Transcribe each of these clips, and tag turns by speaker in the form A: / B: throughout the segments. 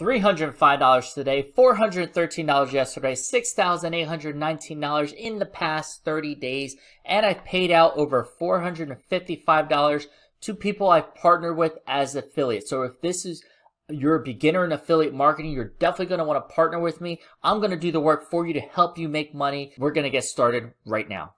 A: $305 today, $413 yesterday, $6,819 in the past 30 days, and I've paid out over $455 to people I've partnered with as affiliates. So if this is you're a beginner in affiliate marketing, you're definitely going to want to partner with me. I'm going to do the work for you to help you make money. We're going to get started right now.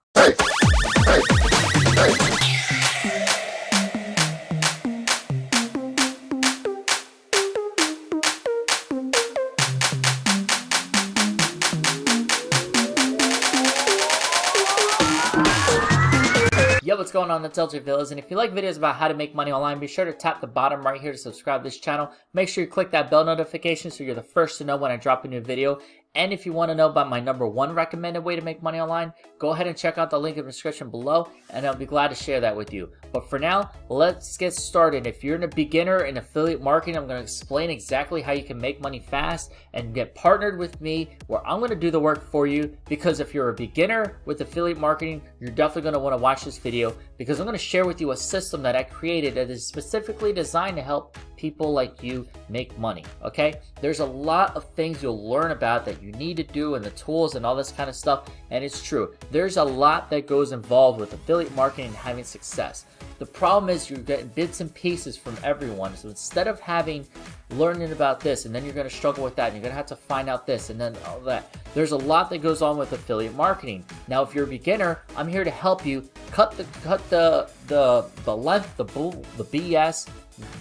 A: What's going on? It's LJ Aviles, and if you like videos about how to make money online, be sure to tap the bottom right here to subscribe to this channel. Make sure you click that bell notification so you're the first to know when I drop a new video. And if you want to know about my number one recommended way to make money online, go ahead and check out the link in the description below, and I'll be glad to share that with you. But for now, let's get started. If you're a beginner in affiliate marketing, I'm going to explain exactly how you can make money fast and get partnered with me where I'm going to do the work for you because if you're a beginner with affiliate marketing, you're definitely going to want to watch this video because I'm going to share with you a system that I created that is specifically designed to help people like you make money, okay? There's a lot of things you'll learn about that you need to do and the tools and all this kind of stuff, and it's true. There's a lot that goes involved with affiliate marketing and having success. The problem is you're getting bits and pieces from everyone. So instead of having learning about this and then you're going to struggle with that and you're going to have to find out this and then all that, there's a lot that goes on with affiliate marketing. Now, if you're a beginner, I'm here to help you cut the cut the the the length, the bull, the BS,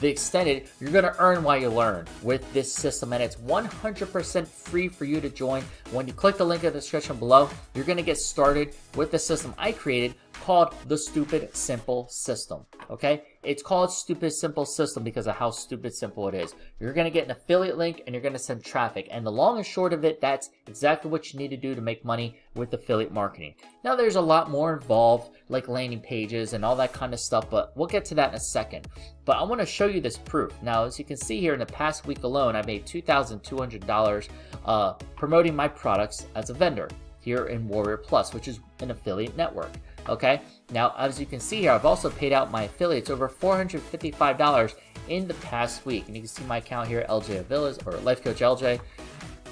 A: the extended, you're to earn while you learn with this system and it's 100% free for you to join. When you click the link in the description below, you're to get started with the system I created called the Stupid Simple System. Okay? It's called Stupid Simple System because of how stupid simple it is. You're going to get an affiliate link and you're going to send traffic. And the long and short of it, that's exactly what you need to do to make money with affiliate marketing. Now, there's a lot more involved, like landing pages and all that kind of stuff, but we'll get to that in a second. But I want to show you this proof. Now, as you can see here, in the past week alone, I made $2,200 uh, promoting my products as a vendor here in Warrior Plus, which is an affiliate network. Okay, now as you can see here, I've also paid out my affiliates over $455 in the past week. And you can see my account here, LJ Aviles or Life Coach LJ,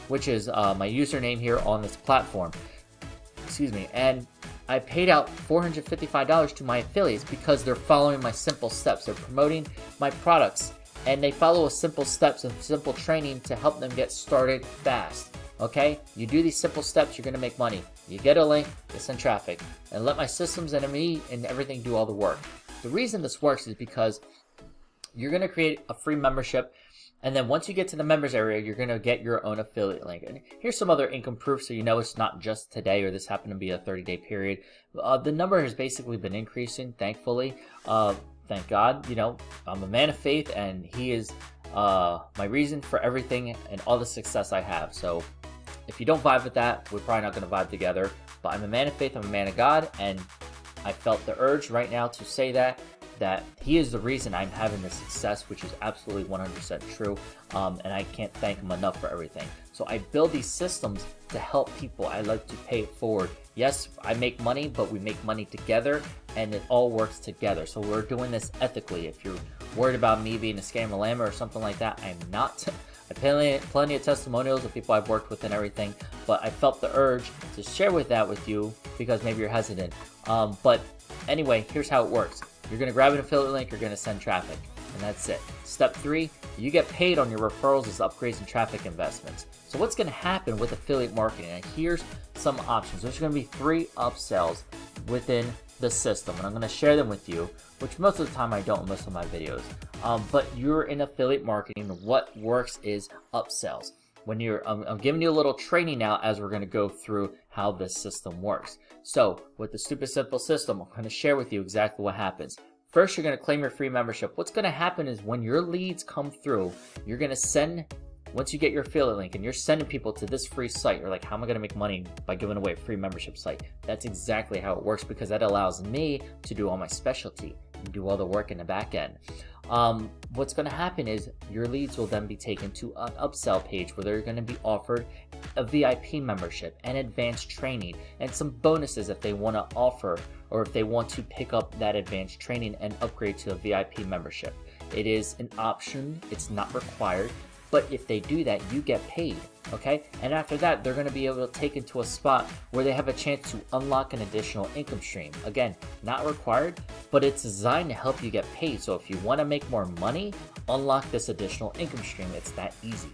A: which is uh, my username here on this platform. Excuse me. And I paid out $455 to my affiliates because they're following my simple steps. They're promoting my products and they follow a simple steps and simple training to help them get started fast. Okay? You do these simple steps, you're to make money. You get a link, you send traffic, and let my systems and me and everything do all the work. The reason this works is because you're going to create a free membership and then once you get to the members area, you're going to get your own affiliate link. And here's some other income proof so you know it's not just today or this happened to be a 30 day period. Uh, the number has basically been increasing, thankfully. Uh, thank God. You know, I'm a man of faith and he is uh, my reason for everything and all the success I have. So if you don't vibe with that, we're probably not going to vibe together. But I'm a man of faith, I'm a man of God, and I felt the urge right now to say that that he is the reason I'm having the success, which is absolutely 100% true. Um, and I can't thank him enough for everything. So I build these systems to help people. I like to pay it forward. Yes, I make money, but we make money together and it all works together. So we're doing this ethically. If you're worried about me being a scammer or something like that, I'm not. I plenty, plenty of testimonials of people I've worked with and everything, but I felt the urge to share with that with you because maybe you're hesitant. Um, but anyway, here's how it works. You're going to grab an affiliate link, you're going to send traffic, and that's it. Step three, you get paid on your referrals as upgrades and traffic investments. So what's going to happen with affiliate marketing? And here's some options. There's going to be three upsells within the system, and I'm going to share them with you, which most of the time I don't most of my videos. Um, but you're in affiliate marketing, what works is upsells. When you're, um, I'm giving you a little training now as we're going to go through how this system works. So with the stupid simple system, I'm going to share with you exactly what happens. First, you're going to claim your free membership. What's going to happen is when your leads come through, you're going to send once you get your affiliate link and you're sending people to this free site, you're like, how am I going to make money by giving away a free membership site? That's exactly how it works because that allows me to do all my specialty and do all the work in the back end. Um, what's going to happen is your leads will then be taken to an upsell page where they're going to be offered a VIP membership and advanced training and some bonuses if they want to offer or if they want to pick up that advanced training and upgrade to a VIP membership. It is an option, it's not required But if they do that, you get paid okay? And after that, they're going to be able to take into a spot where they have a chance to unlock an additional income stream. Again, not required, but it's designed to help you get paid. So if you want to make more money, unlock this additional income stream. It's that easy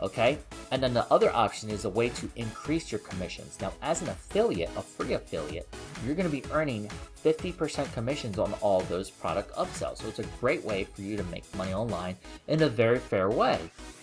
A: okay? And then the other option is a way to increase your commissions. Now, as an affiliate, a free affiliate, you're going to be earning 50% commissions on all those product upsells. So it's a great way for you to make money online in a very fair way.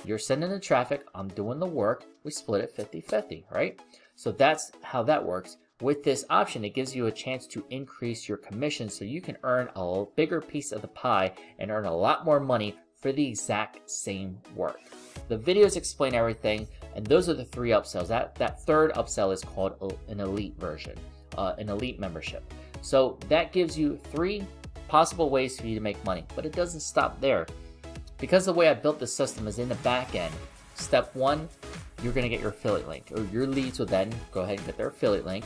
A: You're sending the traffic, I'm doing the work, we split it 50-50, right? So that's how that works. With this option, it gives you a chance to increase your commission so you can earn a bigger piece of the pie and earn a lot more money for the exact same work. The videos explain everything, and those are the three upsells. That, that third upsell is called an elite version, uh, an elite membership. So that gives you three possible ways for you to make money, but it doesn't stop there. Because the way I built the system is in the back end, step one, you're gonna get your affiliate link, or your leads will then go ahead and get their affiliate link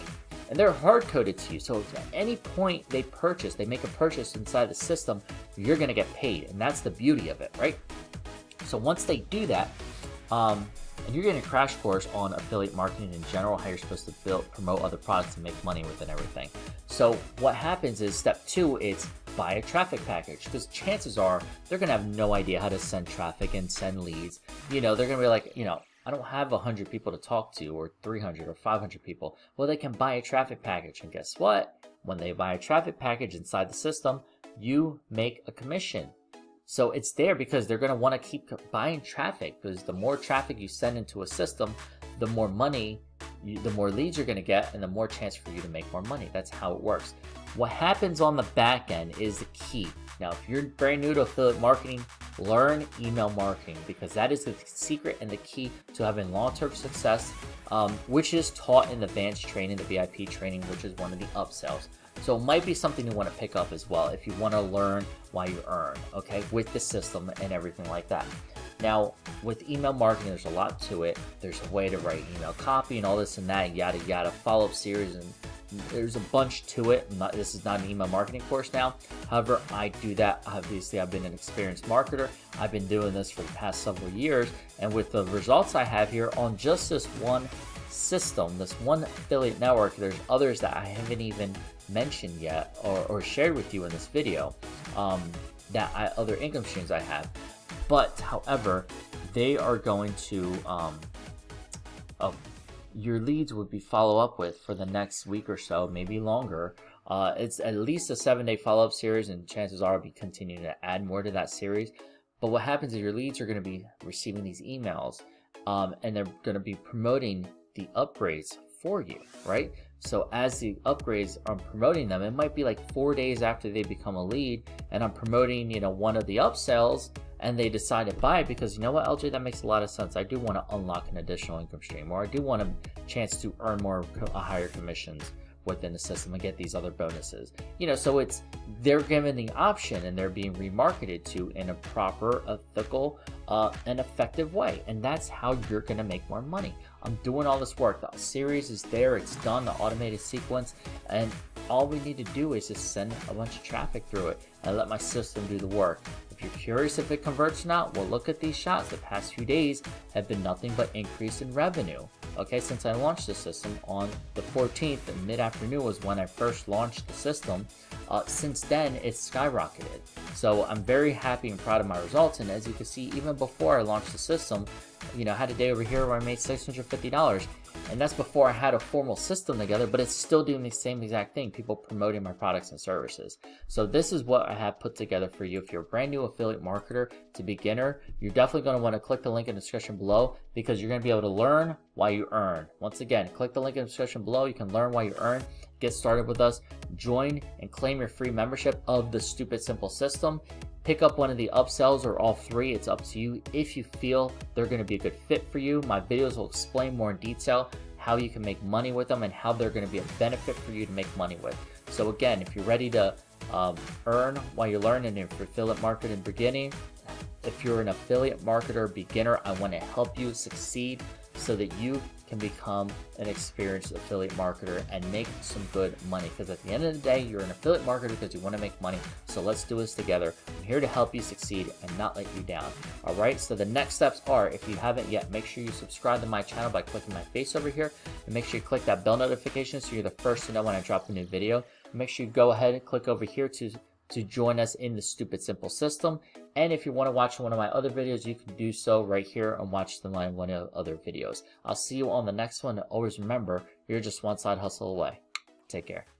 A: and they're hard coded to you. So at any point they purchase, they make a purchase inside the system, you're to get paid. And that's the beauty of it, right? So once they do that, um, and you're getting a crash course on affiliate marketing in general, how you're supposed to build, promote other products and make money with and everything. So what happens is step two, is buy a traffic package because chances are they're to have no idea how to send traffic and send leads. You know, they're to be like, you know, I don't have 100 people to talk to or 300 or 500 people. Well, they can buy a traffic package. And guess what? When they buy a traffic package inside the system, you make a commission. So it's there because they're going to want to keep buying traffic because the more traffic you send into a system, the more money, you, the more leads you're going to get and the more chance for you to make more money. That's how it works. What happens on the back end is the key. Now, if you're brand new to affiliate marketing, learn email marketing because that is the secret and the key to having long-term success, um, which is taught in the advanced training, the VIP training, which is one of the upsells. So it might be something you want to pick up as well if you want to learn why you earn, okay, with the system and everything like that. Now, with email marketing, there's a lot to it. There's a way to write email copy and all this and that, yada yada, follow up series and there's a bunch to it. Not, this is not an email marketing course now. However, I do that. Obviously, I've been an experienced marketer. I've been doing this for the past several years. And with the results I have here on just this one system, this one affiliate network, there's others that I haven't even mentioned yet or, or shared with you in this video um, that I, other income streams I have. But, however, they are going to um, oh, your leads would be follow up with for the next week or so, maybe longer. Uh, it's at least a seven day follow up series, and chances are I'll be continuing to add more to that series. But what happens is your leads are going to be receiving these emails, um, and they're going to be promoting the upgrades for you, right? So as the upgrades, I'm promoting them. It might be like four days after they become a lead, and I'm promoting, you know, one of the upsells and they decide to buy it because you know what, LJ, that makes a lot of sense. I do want to unlock an additional income stream, or I do want a chance to earn more uh, higher commissions within the system and get these other bonuses. You know, so it's they're given the option and they're being remarketed to in a proper, ethical, uh, and effective way. And that's how you're going to make more money. I'm doing all this work. The series is there, it's done, the automated sequence, and all we need to do is just send a bunch of traffic through it and let my system do the work. If you're curious if it converts or not, well, look at these shots. The past few days have been nothing but increase in revenue. Okay, since I launched the system on the 14th and mid-afternoon was when I first launched the system. Uh, since then, it's skyrocketed. So I'm very happy and proud of my results. And as you can see, even before I launched the system, you know, I had a day over here where I made $650 and that's before I had a formal system together, but it's still doing the same exact thing, people promoting my products and services. So this is what I have put together for you. If you're a brand new affiliate marketer to beginner, you're definitely going to want to click the link in the description below because you're going to be able to learn why you earn. Once again, click the link in the description below. You can learn why you earn, get started with us, join and claim your free membership of the Stupid Simple system pick up one of the upsells or all three. It's up to you. If you feel they're going to be a good fit for you, my videos will explain more in detail how you can make money with them and how they're going to be a benefit for you to make money with. So again, if you're ready to um, earn while you're learning, if you're affiliate marketing beginning, if you're an affiliate marketer beginner, I want to help you succeed so that you can become an experienced affiliate marketer and make some good money. Because at the end of the day, you're an affiliate marketer because you want to make money. So let's do this together. I'm here to help you succeed and not let you down. All right. So the next steps are if you haven't yet, make sure you subscribe to my channel by clicking my face over here and make sure you click that bell notification so you're the first to know when I drop a new video. Make sure you go ahead and click over here to to join us in the Stupid Simple system. And if you want to watch one of my other videos, you can do so right here and watch them on one of the other videos. I'll see you on the next one. always remember, you're just one side hustle away. Take care.